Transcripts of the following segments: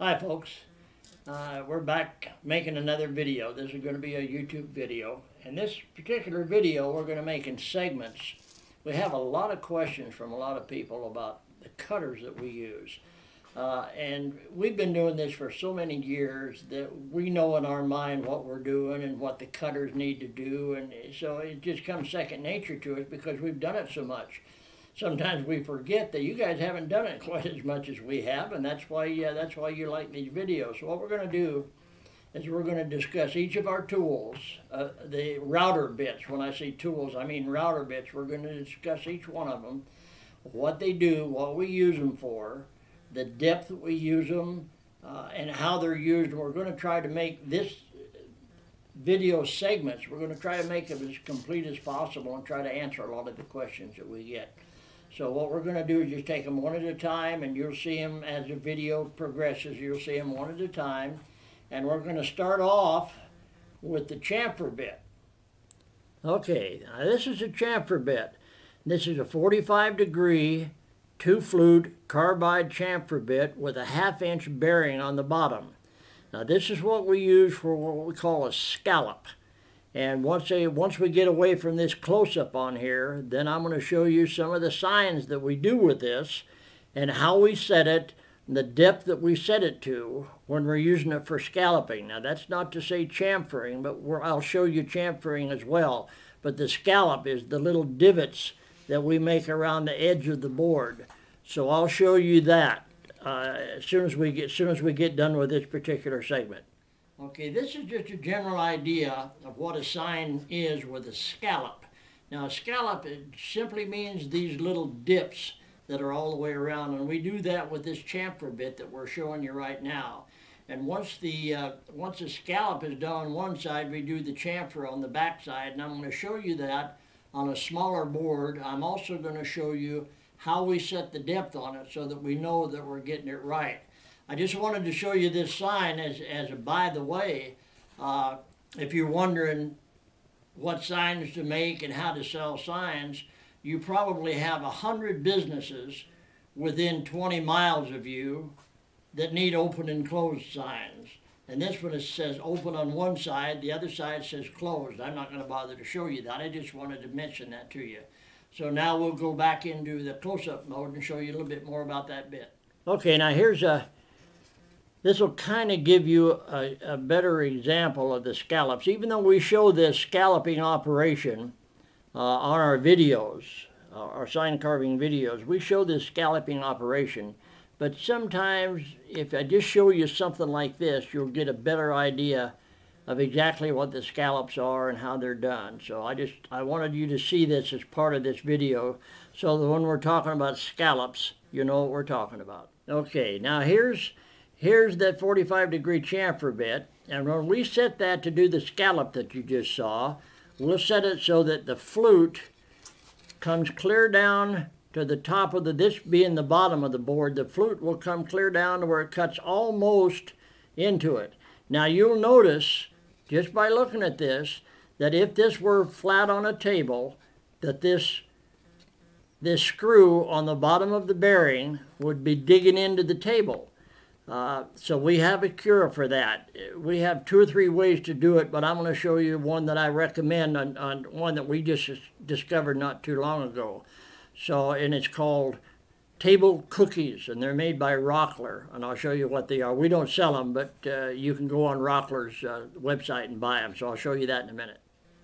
Hi folks, uh, we're back making another video. This is going to be a YouTube video. And this particular video we're going to make in segments. We have a lot of questions from a lot of people about the cutters that we use. Uh, and we've been doing this for so many years that we know in our mind what we're doing and what the cutters need to do. And so it just comes second nature to us because we've done it so much sometimes we forget that you guys haven't done it quite as much as we have, and that's why uh, that's why you like these videos. So what we're going to do is we're going to discuss each of our tools, uh, the router bits. When I say tools, I mean router bits. We're going to discuss each one of them, what they do, what we use them for, the depth that we use them, uh, and how they're used. We're going to try to make this video segments, we're going to try to make them as complete as possible and try to answer a lot of the questions that we get. So what we're going to do is just take them one at a time, and you'll see them as the video progresses. You'll see them one at a time. And we're going to start off with the chamfer bit. Okay, now this is a chamfer bit. This is a 45 degree two flute carbide chamfer bit with a half inch bearing on the bottom. Now this is what we use for what we call a scallop. And once, they, once we get away from this close-up on here, then I'm going to show you some of the signs that we do with this and how we set it, the depth that we set it to when we're using it for scalloping. Now that's not to say chamfering, but I'll show you chamfering as well. But the scallop is the little divots that we make around the edge of the board. So I'll show you that uh, as soon as we get as soon as we get done with this particular segment. Okay, this is just a general idea of what a sign is with a scallop. Now a scallop simply means these little dips that are all the way around and we do that with this chamfer bit that we're showing you right now. And once the uh, once the scallop is done on one side, we do the chamfer on the back side. And I'm going to show you that on a smaller board. I'm also going to show you how we set the depth on it so that we know that we're getting it right. I just wanted to show you this sign as, as a by the way. Uh, if you're wondering what signs to make and how to sell signs, you probably have a hundred businesses within 20 miles of you that need open and closed signs. And this one says open on one side, the other side says closed. I'm not going to bother to show you that. I just wanted to mention that to you. So now we'll go back into the close-up mode and show you a little bit more about that bit. Okay, now here's a this will kind of give you a, a, better example of the scallops. Even though we show this scalloping operation uh, on our videos, uh, our sign carving videos, we show this scalloping operation. But sometimes if I just show you something like this, you'll get a better idea of exactly what the scallops are and how they're done. So I just, I wanted you to see this as part of this video so that when we're talking about scallops, you know what we're talking about. Okay, now here's here's that 45 degree chamfer bit. And when we set that to do the scallop that you just saw, we'll set it so that the flute comes clear down to the top of the, this being the bottom of the board, the flute will come clear down to where it cuts almost into it. Now you'll notice, just by looking at this, that if this were flat on a table, that this this screw on the bottom of the bearing would be digging into the table. Uh, so we have a cure for that. We have two or three ways to do it, but I'm going to show you one that I recommend on, on one that we just discovered not too long ago. So, and it's called table cookies, and they're made by Rockler, and I'll show you what they are. We don't sell them, but uh, you can go on Rockler's uh, website and buy them, so I'll show you that in a minute.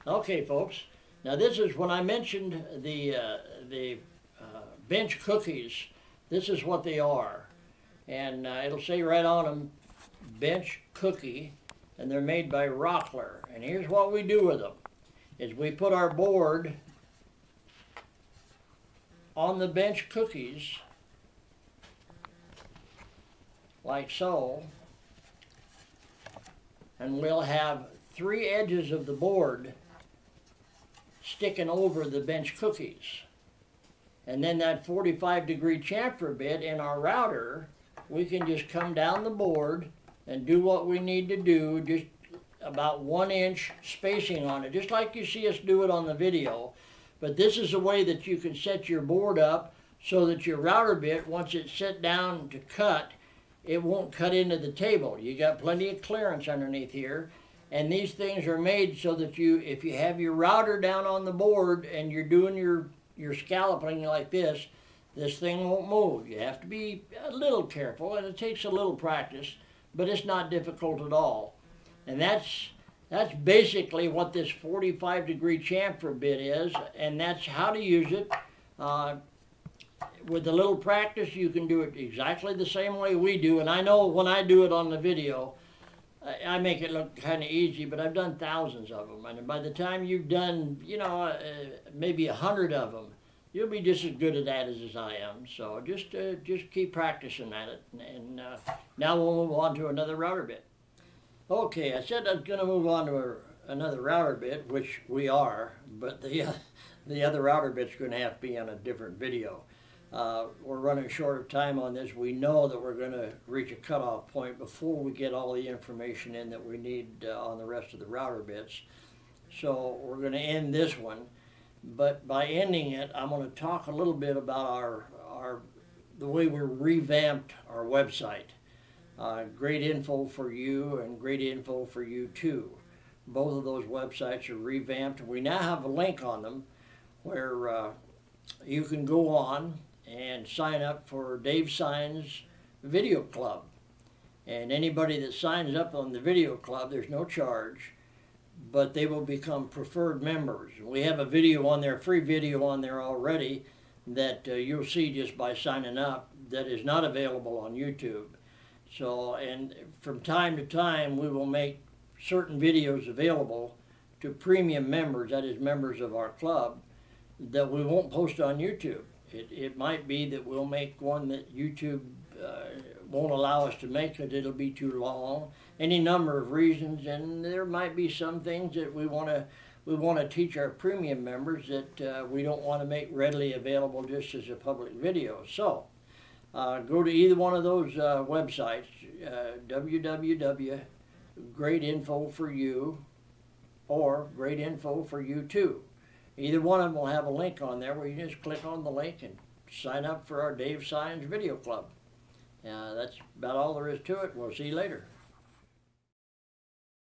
Okay, folks. Now this is when I mentioned the, uh, the uh, bench cookies, this is what they are and uh, it'll say right on them bench cookie and they're made by Rockler and here's what we do with them is we put our board on the bench cookies like so and we'll have three edges of the board sticking over the bench cookies. And then that 45 degree chamfer bit in our router we can just come down the board and do what we need to do, just about one inch spacing on it, just like you see us do it on the video. But this is a way that you can set your board up so that your router bit, once it's set down to cut, it won't cut into the table. You got plenty of clearance underneath here. And these things are made so that you, if you have your router down on the board and you're doing your, your scalloping like this, this thing won't move. You have to be a little careful and it takes a little practice, but it's not difficult at all. And that's, that's basically what this 45 degree chamfer bit is, and that's how to use it. Uh, with a little practice, you can do it exactly the same way we do. And I know when I do it on the video, I, make it look kind of easy, but I've done thousands of them. And by the time you've done, you know, uh, maybe a hundred of them, you'll be just as good at that as, as I am. So just uh, just keep practicing at it. And uh, now we'll move on to another router bit. Okay, I said I was going to move on to a, another router bit, which we are, but the, the other router bit's going to have to be on a different video. Uh, we're running short of time on this. We know that we're going to reach a cutoff point before we get all the information in that we need uh, on the rest of the router bits. So we're going to end this one. But by ending it, I'm going to talk a little bit about our, our the way we revamped our website. Uh, great info for you and great info for you too. Both of those websites are revamped. We now have a link on them where uh, you can go on and sign up for Dave Signs Video Club. And anybody that signs up on the video club, there's no charge, but they will become preferred members. We have a video on there, free video on there already that uh, you'll see just by signing up that is not available on YouTube. So, and from time to time, we will make certain videos available to premium members, that is members of our club, that we won't post on YouTube. It, it might be that we'll make one that YouTube uh, won't allow us to make it, it'll be too long. Any number of reasons, and there might be some things that we want to we want to teach our premium members that uh, we don't want to make readily available just as a public video. So, uh, go to either one of those uh, websites, uh, www. Great info for you, or great info for you too. Either one of them will have a link on there where you just click on the link and sign up for our Dave Signs Video Club. Uh, that's about all there is to it. We'll see you later.